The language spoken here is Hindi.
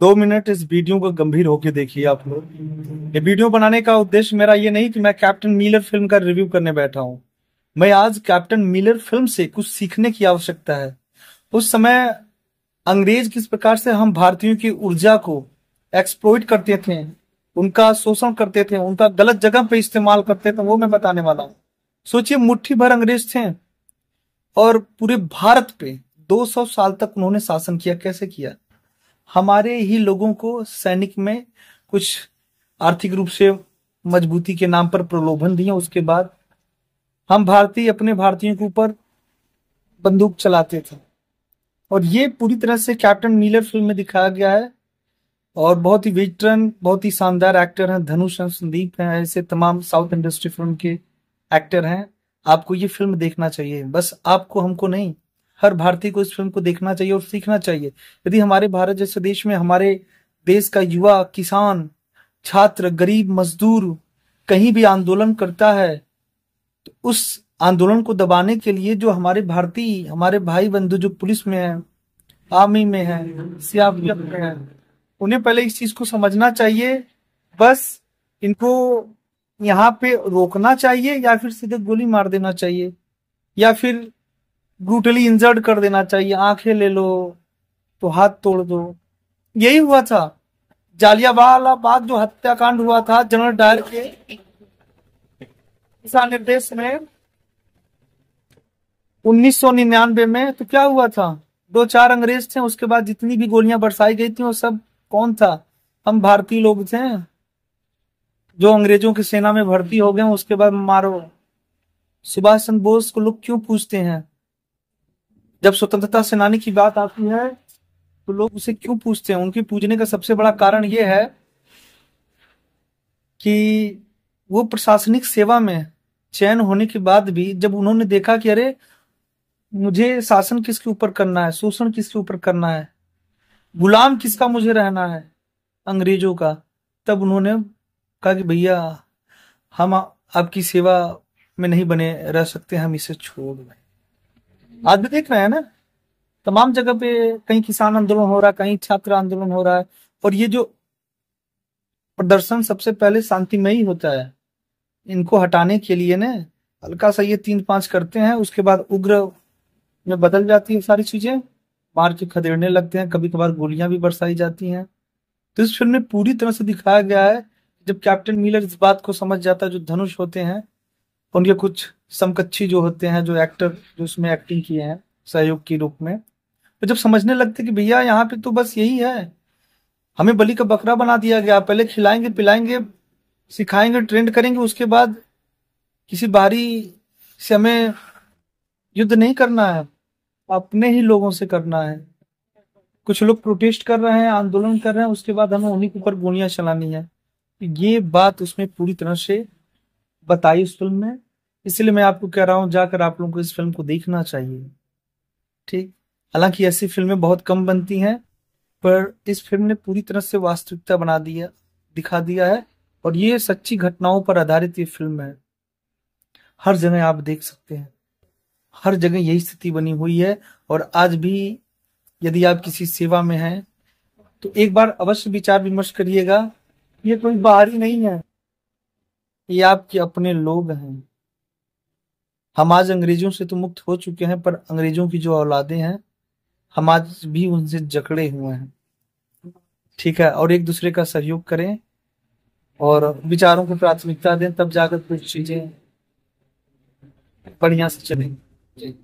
दो मिनट इस वीडियो को गंभीर होकर देखिए आप लोग। ये वीडियो बनाने का उद्देश्य मेरा ये नहीं कि मैं कैप्टन मिलर फ़िल्म का रिव्यू करने बैठा हूँ। मैं आज कैप्टन मिलर फ़िल्म से कुछ सीखने की आवश्यकता है। उस समय अंग्रेज़ किस प्रकार से हम भारतीयों की ऊर्जा को एक्सप्लोइट करते थे, उनका शोषण करते थे, उनका गलत जगह पे इस्तेमाल करते थे, वो मैं बताने वाला हूँ। सोचिए, मुट्ठी भर अंग्रेज़ थे और पूरे भारत पे 200 साल तक उन्होंने शासन किया, कैसे किया? हमारे ही लोगों को सैनिक में कुछ आर्थिक रूप से मजबूती के नाम पर प्रलोभन दिए, उसके बाद हम भारतीय, अपने भारतीयों के ऊपर बंदूक चलाते थे। और ये पूरी तरह से कैप्टन मीलर फ़िल्म में दिखाया गया है। और बहुत ही वेटरन, बहुत ही शानदार एक्टर हैं, धनुष हैं, संदीप हैं, ऐसे तमाम साउथ इंडस्ट्री फ़िल्म के एक्टर हैं। आपको ये फ़िल्म देखना चाहिए। बस आपको, हमको नहीं हर भारतीय को इस फ़िल्म को देखना चाहिए और सीखना चाहिए। यदि हमारे भारत जैसे देश में हमारे देश का युवा, किसान, छात्र, गरीब, मजदूर कहीं भी आंदोलन करता है तो उस आंदोलन को दबाने के लिए जो हमारे भारतीय, हमारे भाई बंधु जो पुलिस में है, आर्मी में है सीआरपीएफ में है, उन्हें पहले इस चीज़ को समझना चाहिए, बस इनको यहाँ पे रोकना चाहिए या फिर सीधे गोली मार देना चाहिए, या फिर ब्रूटली इंजर्ड कर देना चाहिए। आँखें ले लो तो हाथ तोड़ दो। यही हुआ था। जालियावाला बाग जो हत्याकांड हुआ था, जनरल डायर के दिशा निर्देश में 1999 में तो क्या हुआ था? दो चार अंग्रेज़ थे, उसके बाद जितनी भी गोलियाँ बरसाई गई थी, वो सब कौन था? हम भारतीय लोग थे। जो अंग्रेज़ों की सेना में भर्ती हो गए, उसके बाद मारो। सुभाष चंद्र बोस को लोग क्यों पूछते हैं? जब स्वतंत्रता सेनानी की बात आती है तो लोग उसे क्यों पूछते हैं? उनके पूछने का सबसे बड़ा कारण यह है कि वो प्रशासनिक सेवा में चयन होने के बाद भी जब उन्होंने देखा कि अरे, मुझे शासन किसके ऊपर करना है, शोषण किसके ऊपर करना है, गुलाम किसका मुझे रहना है, अंग्रेज़ों का, तब उन्होंने कहा कि भैया, हम आपकी सेवा में नहीं बने, रह सकते, हम इसे छोड़ दें। आज भी देख रहे हैं ना? तमाम जगह पे कहीं किसान आंदोलन हो रहा है, कहीं छात्र आंदोलन हो रहा है, और ये जो प्रदर्शन सबसे पहले शांतिमय ही होता है। इनको हटाने के लिए ना, हल्का सा ये तीन पाँच करते हैं, उसके बाद उग्र में बदल जाती है सारी चीज़ें, मार के खदेड़ने लगते हैं कभी कभार गोलियाँ भी बरसाई जाती हैं। तो इस फ़िल्म में पूरी तरह से दिखाया गया है, जब कैप्टन मिलर इस बात को समझ जाता है, जो धनुष होते हैं, उनके कुछ समकच्छी जो होते हैं, जो एक्टर जो उसमें एक्टिंग किए हैं, सहयोग के रूप में तो जब समझने लगते कि भैया यहाँ पे तो बस यही है। हमें बलि का बकरा बना दिया गया, पहले खिलाएँगे, पिलाएँगे, सिखाएँगे ट्रेंड करेंगे, उसके बाद किसी बाहरी से हमें युद्ध नहीं करना है, अपने ही लोगों से करना है। कुछ लोग प्रोटेस्ट कर रहे हैं, आंदोलन कर रहे हैं, उसके बाद हमें उन्हीं के ऊपर गोलियाँ चलानी है। ये बात उसमें पूरी तरह से बताई उस फ़िल्म में। इसलिए मैं आपको कह रहा हूँ, जाकर आप लोगों को इस फ़िल्म को देखना चाहिए। ठीक? हालाँकि ऐसी फ़िल्में बहुत कम बनती हैं, पर इस फ़िल्म ने पूरी तरह से वास्तविकता बना दिया दिखा दिया है, और ये सच्ची घटनाओं पर आधारित ये फ़िल्म है। हर जगह आप देख सकते हैं। हर जगह यही स्थिति बनी हुई है, और आज भी यदि आप किसी सेवा में हैं तो एक बार अवश्य विचार विमर्श करिएगा, ये कोई बाहरी नहीं है। ये आपके अपने लोग हैं। हम आज अंग्रेज़ों से तो मुक्त हो चुके हैं, पर अंग्रेज़ों की जो औलादे हैं, हम आज भी उनसे जकड़े हुए हैं। ठीक है, और एक दूसरे का सहयोग करें और विचारों को प्राथमिकता दें, तब जाकर कुछ चीज़ें बढ़िया से चलेंगी